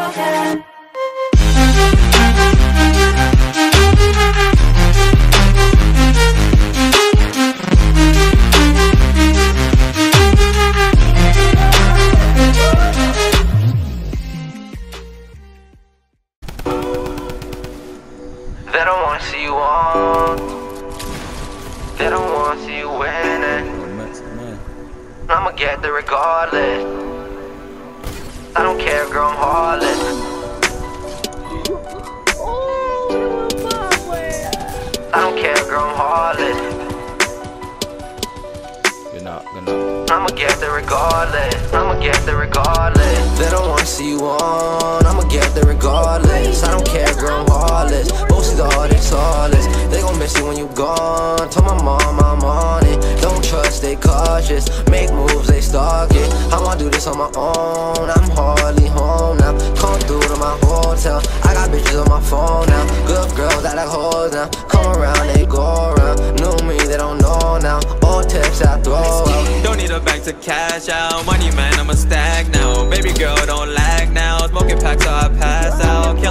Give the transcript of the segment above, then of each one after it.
They don't wanna see you on. They don't wanna see you winning. I'ma get there regardless. I don't care, girl, I'm heartless. I don't care, girl, I'm heartless. Good knock, good knock. I'ma get there regardless. I'ma get there regardless. They don't wanna see you on. I'ma get there regardless. I don't care, girl, I'm heartless. Most of the artists heartless. They gon' miss you when you gone. Told my mom I'm on it. Don't trust, they cautious. Make moves, they stalk it. I'ma do this on my own. I'm hardly home now. Come through to my hotel. I got bitches on my phone now. Good girls that like hoes now. Come around, they go around. Knew me, they don't know now. All texts I throw out. Don't need a bank to cash out. Money man, I'm a stack now. Baby girl, don't lag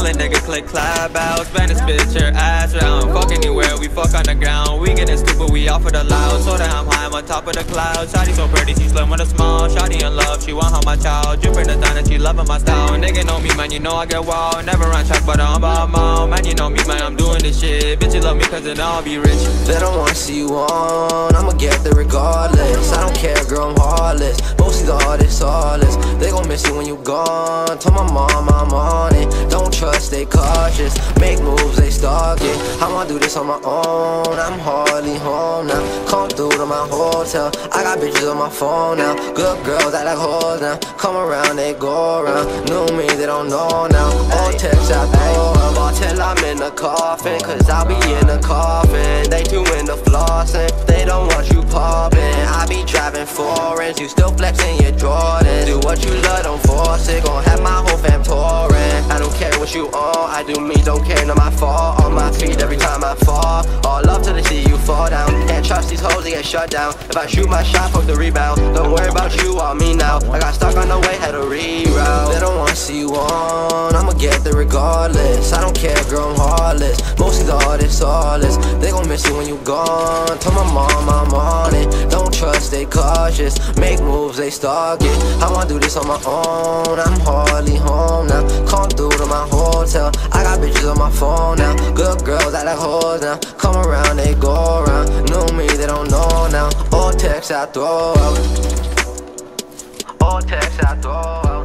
out. Nigga, click clap out. Spanish bitch, your ass round. Fuck anywhere, we fuck on the ground. We getting stupid, we off of the loud. So that I'm high, I'm on top of the clouds. Shawty so pretty, she slim with a smile. Shawty in love, she want her my child. Dripping the diner, she loving my style. Nigga know me, man, you know I get wild. Never run track, but I'm about mom. Man, you know me, man, I'm doing this shit. Bitch, you love me, cause then I'll be rich. They don't wanna see you on. I'ma get there regardless. I don't care, girl, I'm heartless. Most of the artists heartless. They gon' miss you when you gone. Told my mom I'm on it. Don't trust, stay cautious. Make moves, they stalk it. I'ma do this on my own. I'm hardly home now. Come through to my hotel. I got bitches on my phone now. Good girls that like hoes now. Come around, they go around. Knew me, they don't know now. All texts I out. All till I'm in the coffin. Cause I'll be in the coffin. They too into flossing. They don't want you popping. I be driving foreigns. You still flexing your Jordans. What you love, don't force it. Gon' have my whole fam touring. I don't care what you are. I do me, don't care, not my fault. On my feet every time I fall. All love till they see you fall down. Can't trust these hoes, they get shut down. If I shoot my shot, fuck the rebound. Don't worry about you, all me now. I got stuck on the way, had to reroute. They don't wanna see you on. I'ma get there regardless. I don't care, girl, I'm heartless. Most of the artists heartless. They gon' miss you when you gone. Tell my mom I'm on it. Don't trust, they cautious. Make moves, they stalk it. I wanna do this on my own. I'm hardly home now. Come through to my hotel. I got bitches on my phone now. Good girls that like hoes now. Come around, they go around. Know me, they don't know now. All texts I throw out. All texts I throw out.